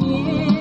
Baby.